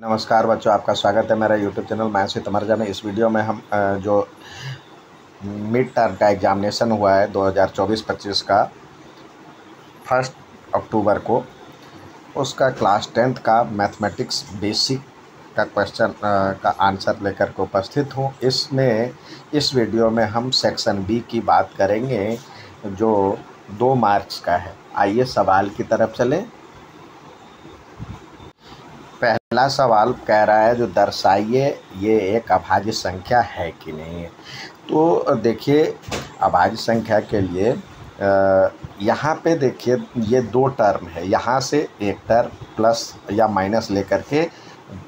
नमस्कार बच्चों, आपका स्वागत है मेरा यूट्यूब चैनल मैं से तमरजा में। इस वीडियो में हम जो मिड टर्म का एग्ज़ामिनेशन हुआ है 2024-25 का फ़र्स्ट अक्टूबर को, उसका क्लास टेंथ का मैथमेटिक्स बेसिक का क्वेश्चन का आंसर लेकर के उपस्थित हूँ। इसमें, इस वीडियो में हम सेक्शन बी की बात करेंगे, जो दो मार्क्स का है। आइए सवाल की तरफ़ चलें। पहला सवाल कह रहा है, जो दर्शाइए ये एक अभाज्य संख्या है कि नहीं है। तो देखिए, अभाज्य संख्या के लिए यहाँ पे देखिए, ये दो टर्म है। यहाँ से एक टर्म प्लस या माइनस लेकर के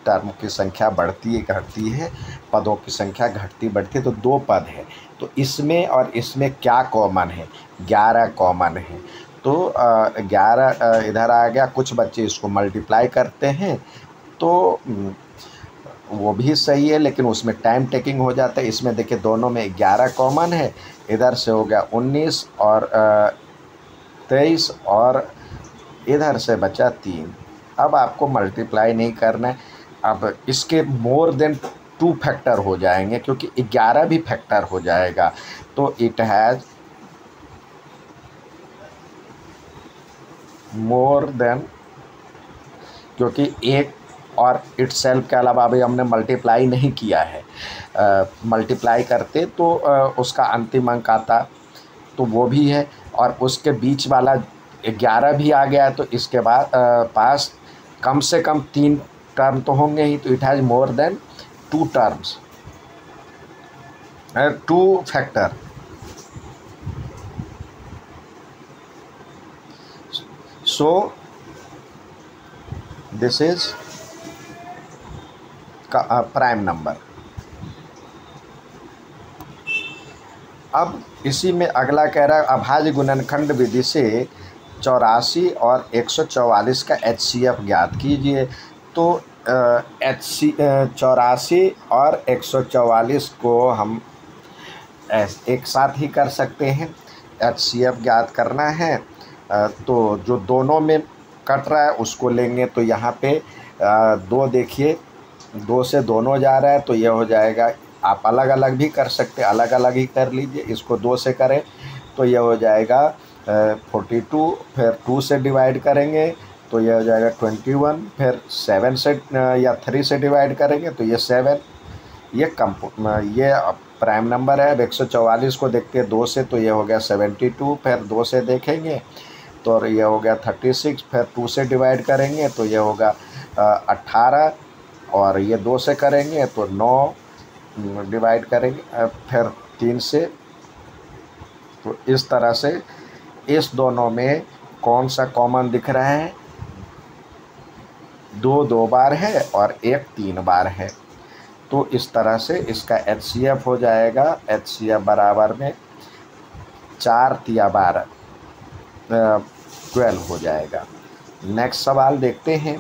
टर्म की संख्या बढ़ती घटती है, पदों की संख्या घटती, बढ़ती है तो दो पद है। तो इसमें और इसमें क्या कॉमन है? ग्यारह कॉमन है। तो ग्यारह इधर आ गया, कुछ बच्चे इसको मल्टीप्लाई करते हैं। तो हम्म, वो भी सही है लेकिन उसमें टाइम टेकिंग हो जाता है। इसमें देखिए दोनों में ग्यारह कॉमन है। इधर से हो गया उन्नीस और तेईस और इधर से बचा तीन। अब आपको मल्टीप्लाई नहीं करना है। अब इसके मोर देन टू फैक्टर हो जाएँगे क्योंकि ग्यारह भी फैक्टर हो जाएगा। तो इट हैज़ मोर देन क्योंकि एक और इट सेल्फ के अलावा अभी हमने मल्टीप्लाई नहीं किया है। मल्टीप्लाई करते तो अ, उसका अंतिम अंक आता तो वो भी है। और उसके बीच वाला ग्यारह भी आ गया तो इसके बाद पास कम से कम तीन टर्म तो होंगे ही तो it has more than two terms two factor so this is का प्राइम नंबर अब इसी में अगला कह रहा है अभाज्य गुणनखंड विधि से चौरासी और 144 का एच सी एफ़ ज्ञात कीजिए। तो एच सी चौरासी और 144 को हम एक साथ ही कर सकते हैं। एच सी एफ़ ज्ञात करना है। तो जो दोनों में कट रहा है, उसको लेंगे तो यहाँ पे दो देखिए। दो से दोनों जा रहा है तो ये हो जाएगा। आप अलग अलग भी कर सकते अलग अलग ही कर लीजिए, इसको दो से करें तो यह हो जाएगा फोर्टी टू फिर टू से डिवाइड करेंगे तो यह हो जाएगा ट्वेंटी वन फिर सेवन से या थ्री से डिवाइड करेंगे तो ये सेवन ये कम ये प्राइम नंबर है, अब एक सौ चौवालीस को देखते हैं दो से तो ये हो गया सेवेंटी टू फिर दो से देखेंगे तो ये हो गया थर्टी सिक्स फिर टू से डिवाइड करेंगे तो ये होगा अट्ठारह और ये दो से करेंगे तो नौ डिवाइड करेंगे फिर तीन से। तो इस तरह से इस दोनों में कौन सा कॉमन दिख रहा है? दो दो बार है और एक तीन बार है। तो इस तरह से इसका एच सी एफ़ हो जाएगा एच सी एफ़ बराबर में चार तिया बारह ट्वेल्व हो जाएगा। नेक्स्ट सवाल देखते हैं।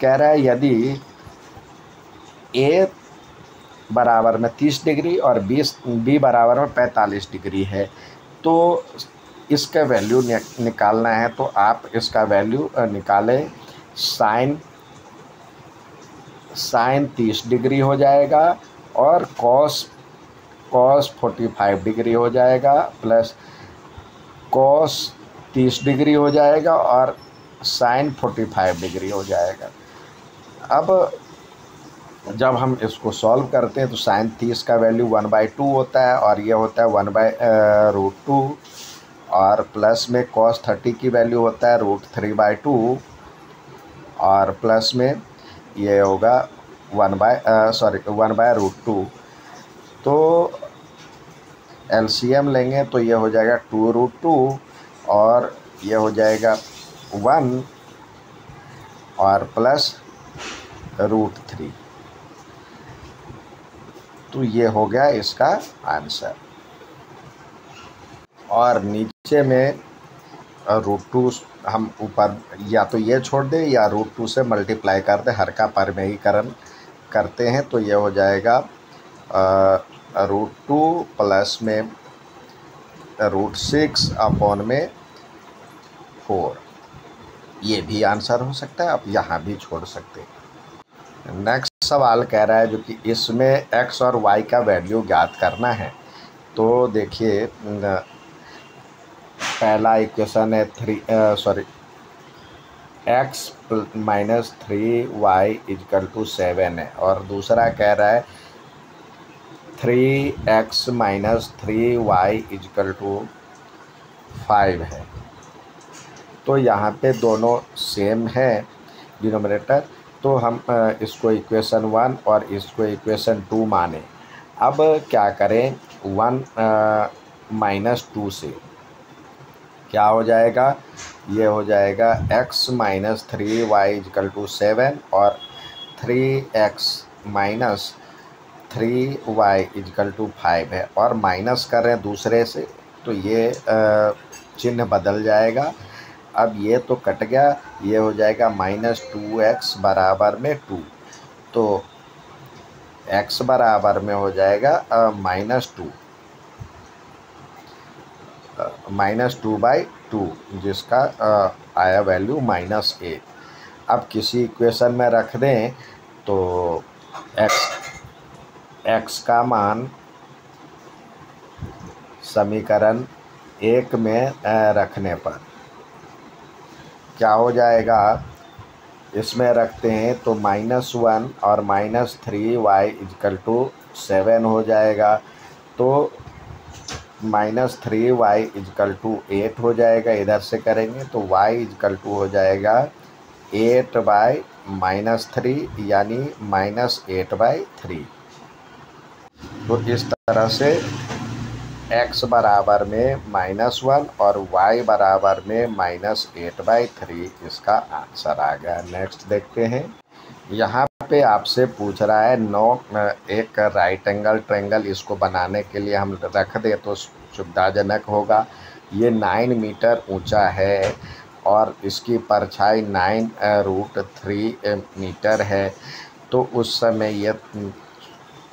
कह रहा है, यदि ए बराबर में तीस डिग्री और बीस बी बराबर में पैंतालीस डिग्री है। तो इसका वैल्यू निकालना है तो आप इसका वैल्यू निकालें। साइन साइन तीस डिग्री हो जाएगा और cos cos forty five degree हो जाएगा प्लस कॉस तीस डिग्री हो जाएगा और साइन फोर्टी फाइव डिग्री हो जाएगा। अब जब हम इसको सॉल्व करते हैं तो साइन तीस का वैल्यू वन बाई टू होता है और ये होता है वन बाई रूट टू और प्लस में कॉस थर्टी की वैल्यू होता है रूट थ्री बाई टू और प्लस में ये होगा one by sorry one by root two तो एलसीएम लेंगे तो ये हो जाएगा टू रूट टू और ये हो जाएगा वन और प्लस रूट थ्री तो ये हो गया इसका आंसर। और नीचे में रूट टू हम ऊपर या तो ये छोड़ दें या रूट टू से मल्टीप्लाई कर दें, हर का परमेयीकरण करते हैं तो ये हो जाएगा रूट टू प्लस में रूट सिक्स अपॉन में फोर ये भी आंसर हो सकता है, आप यहाँ भी छोड़ सकते हैं। नेक्स्ट सवाल कह रहा है जो कि इसमें एक्स और वाई का वैल्यू ज्ञात करना है। तो देखिए पहला इक्वेशन है three sorry x minus three y equal to seven है। और दूसरा कह रहा है three x minus three y equal to five है। तो यहाँ पे दोनों सेम है डिनोमिनेटर तो हम इसको इक्वेशन वन और इसको इक्वेशन टू माने। अब क्या करें? वन माइनस टू से। क्या हो जाएगा? ये हो जाएगा x minus three y equal to seven और three x minus three y equal to five है। और माइनस कर दूसरे से तो ये चिन्ह बदल जाएगा। अब ये तो कट गया, ये हो जाएगा माइनस टू एक्स बराबर में टू तो एक्स बराबर में हो जाएगा minus two minus two by two जिसका आया वैल्यू माइनस एट अब किसी इक्वेशन में रख दें तो एक्स एक्स का मान समीकरण एक में रखने पर. क्या हो जाएगा? इसमें रखते हैं तो माइनस वन और minus three y equal to seven हो जाएगा। तो minus three y equal to eight हो जाएगा। इधर से करेंगे तो वाई इजकल टू हो जाएगा एट बाई माइनस थ्री यानी माइनस एट बाई थ्री तो इस तरह से एक्स बराबर में माइनस वन और वाई बराबर में माइनस एट बाई थ्री इसका आंसर आ गया। नेक्स्ट देखते हैं। यहाँ पे आपसे पूछ रहा है, नौ एक राइट एंगल ट्रेंगल इसको बनाने के लिए हम रख दें तो सुविधाजनक होगा। ये नाइन मीटर ऊँचा है और इसकी परछाई नाइन रूट थ्री मीटर है। तो उस समय ये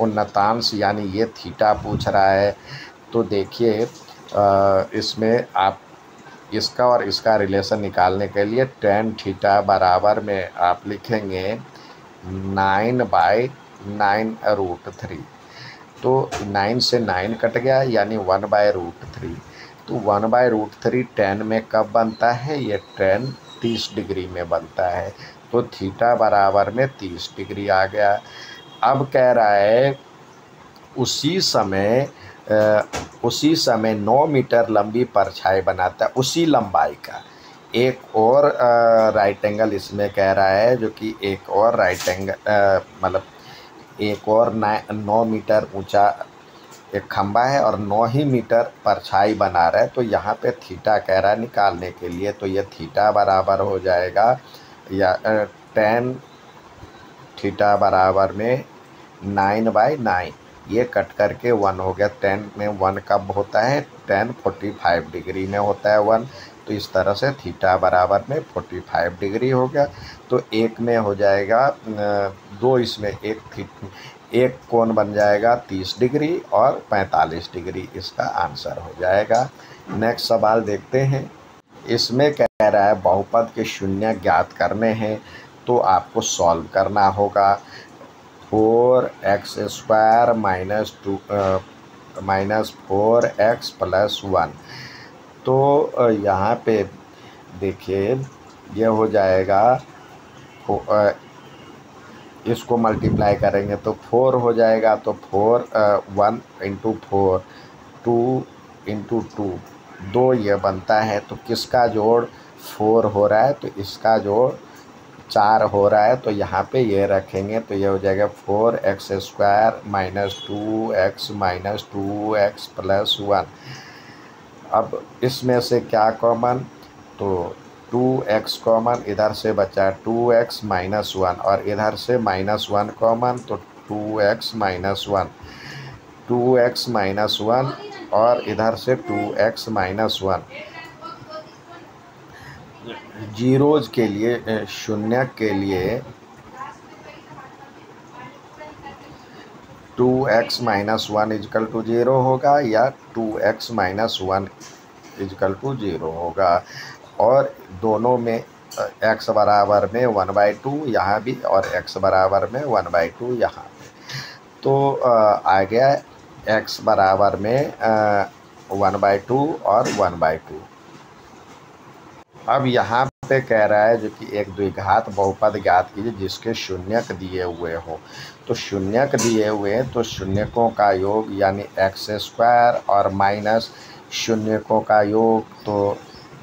उन्नतांश यानी ये थीटा पूछ रहा है। तो देखिए इसमें आप इसका और इसका रिलेशन निकालने के लिए टेन थीटा बराबर में आप लिखेंगे nine by nine root three तो नाइन से नाइन कट गया, यानी वन बाय रूट थ्री तो one by root three tan में कब बनता है? ये टेन तीस डिग्री में बनता है। तो थीटा बराबर में तीस डिग्री आ गया। अब कह रहा है, उसी समय उसी समय नौ मीटर लंबी परछाई बनाता है उसी लंबाई का। एक और राइट एंगल इसमें कह रहा है, जो कि एक और राइट एंगल मतलब एक और नौ मीटर ऊँचा एक खंबा है और नौ ही मीटर परछाई बना रहा है। तो यहाँ पे थीटा कह रहा है निकालने के लिए तो ये थीटा बराबर हो जाएगा, या टेन थीटा बराबर में नाइन बाई नाइन ये कट करके वन हो गया। टेन में वन कब होता है? टेन फोर्टी फाइव डिग्री में होता है वन। तो इस तरह से थीटा बराबर में फोर्टी फाइव डिग्री हो गया। तो एक में हो जाएगा दो इसमें, एक थी, एक कोण बन जाएगा तीस डिग्री और पैंतालीस डिग्री इसका आंसर हो जाएगा। नेक्स्ट सवाल देखते हैं। इसमें कह रहा है, बहुपद के शून्य ज्ञात करने हैं तो आपको सॉल्व करना होगा। Four x square minus two minus four x plus one. तो यहाँ पे देखिए, ये हो जाएगा इसको मल्टीप्लाई करेंगे तो फोर हो जाएगा तो four one into four, two into two, दो ये बनता है। तो किसका जोड़ फोर हो रहा है? तो इसका जोड़ चार हो रहा है तो यहाँ पे ये रखेंगे तो ये हो जाएगा four x square minus two x minus two x plus one. अब इसमें से क्या कॉमन? तो टू एक्स कॉमन, इधर से बचा टू एक्स माइनस वन, और इधर से माइनस वन कॉमन तो two x minus one. Two x minus one और इधर से two x minus one. Zeros के लिए शून्य के लिए two x minus one equal to zero होगा या two x minus one equal to zero होगा। और दोनों में एक्स बराबर में वन बाई टू यहाँ भी और एक्स बराबर में वन बाई टू यहाँ तो आ गया एक्स बराबर में वन बाई टू और वन बाई टू। अब यहाँ पे कह रहा है जो कि एक द्विघात बहुपद ज्ञात कीजिए, जिसके शून्यक दिए हुए हो। तो शून्यक दिए हुए हैं तो शून्यकों का योग यानी एक्स स्क्वायर और माइनस शून्यकों का योग तो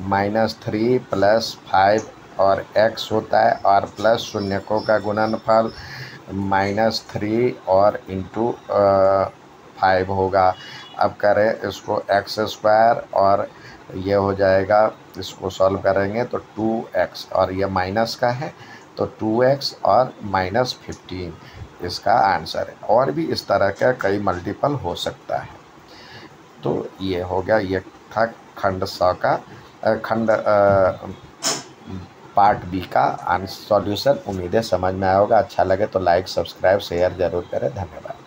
माइनस थ्री प्लस फाइव और एक्स होता है और प्लस शून्यकों का गुणनफल माइनस थ्री और इंटू फाइव होगा। अब करें इसको एक्स स्क्वायर और ये हो जाएगा, इसको सॉल्व करेंगे तो टू एक्स और ये माइनस का है तो टू एक्स और माइनस फिफ्टीन इसका आंसर है। और भी इस तरह का कई मल्टीपल हो सकता है। तो ये हो गया, ये था खंड सौ का खंड पार्ट बी का आंसर सॉल्यूशन उम्मीदें समझ में आया होगा अच्छा लगे तो लाइक सब्सक्राइब शेयर ज़रूर करें। धन्यवाद।